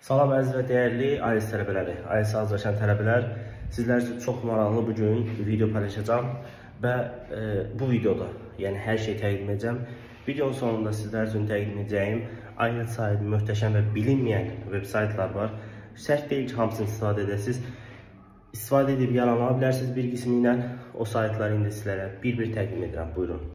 Salam əziz və dəyərli AES tələbələri, AES hazırlaşan tələbələr. Sizlər üçün çox maraqlı bu gün video paylaşacağam və e, bu videoda, yəni hər şey təqdim edəcəm. Videonun sonunda sizlər üçün təqdim edəcəyim IELTS sahibi möhtəşəm və bilinməyən veb saytlar var. Şərt deyil ki, hamısını istifadə edəsiniz. İstifadə edib yararlana bilərsiniz bir qismi ilə. O saytları indi sizlərə bir-bir təqdim edirəm. Buyurun.